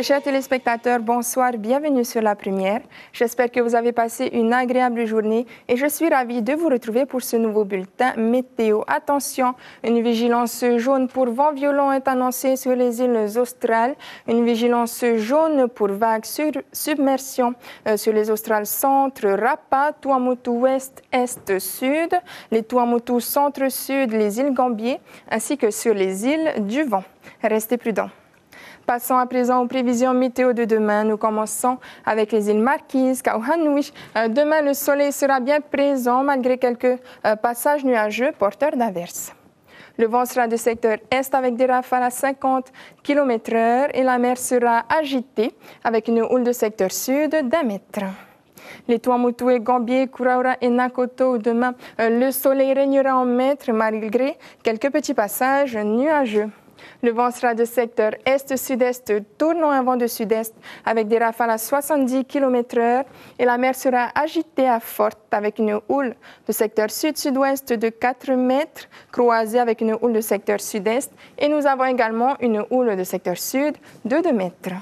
chers téléspectateurs, bonsoir, bienvenue sur la première. J'espère que vous avez passé une agréable journée et je suis ravie de vous retrouver pour ce nouveau bulletin météo. Attention, une vigilance jaune pour vent violent est annoncée sur les îles australes, une vigilance jaune pour vagues sur submersion euh, sur les australes centre, Rapa, Tuamotu ouest, est, sud, les Tuamotu centre-sud, les îles Gambier, ainsi que sur les îles du vent. Restez prudents. Passons à présent aux prévisions météo de demain. Nous commençons avec les îles Marquises, Kauhanouich. Euh, demain, le soleil sera bien présent malgré quelques euh, passages nuageux porteurs d'averses. Le vent sera du secteur est avec des rafales à 50 km/h et la mer sera agitée avec une houle de secteur sud d'un mètre. Les Tuamotu et Gambier, Kuraura et Nakoto, demain, euh, le soleil régnera en maître malgré quelques petits passages nuageux. Le vent sera de secteur est-sud-est, tournant un vent de sud-est avec des rafales à 70 km/h et la mer sera agitée à forte avec une houle de secteur sud-sud-ouest de 4 mètres, croisée avec une houle de secteur sud-est et nous avons également une houle de secteur sud de 2 mètres.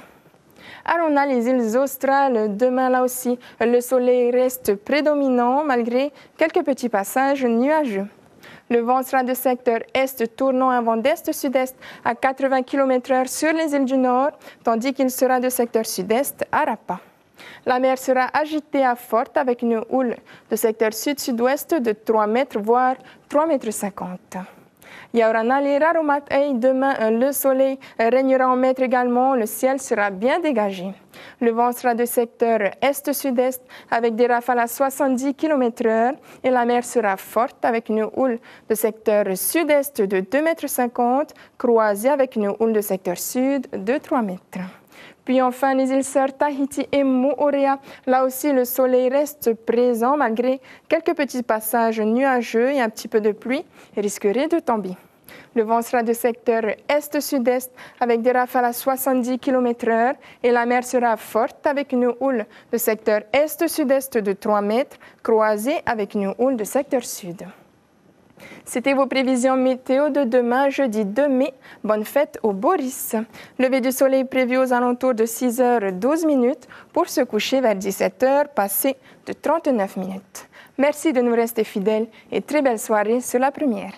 Alors on a les îles australes. Demain là aussi, le soleil reste prédominant malgré quelques petits passages nuageux. Le vent sera de secteur est tournant un vent d'est-sud-est à 80 km/h sur les îles du Nord, tandis qu'il sera de secteur sud-est à Rapa. La mer sera agitée à forte avec une houle de secteur sud-sud-ouest de 3 mètres, voire 3 mètres 50. Yaoranali et demain, euh, le soleil régnera en maître également, le ciel sera bien dégagé. Le vent sera de secteur est-sud-est avec des rafales à 70 km/h et la mer sera forte avec une houle de secteur sud-est de 2,50 m croisée avec une houle de secteur sud de 3 mètres. Puis enfin, les îles Sœurs, Tahiti et Moorea. Là aussi, le soleil reste présent malgré quelques petits passages nuageux et un petit peu de pluie risquerait de tomber. Le vent sera de secteur est-sud-est avec des rafales à 70 km/h et la mer sera forte avec une houle de secteur est-sud-est de 3 mètres croisée avec une houle de secteur sud. C'était vos prévisions météo de demain, jeudi 2 mai. Bonne fête au Boris. Levé du soleil prévu aux alentours de 6h12 minutes pour se coucher vers 17h, passé de 39 minutes. Merci de nous rester fidèles et très belle soirée sur la première.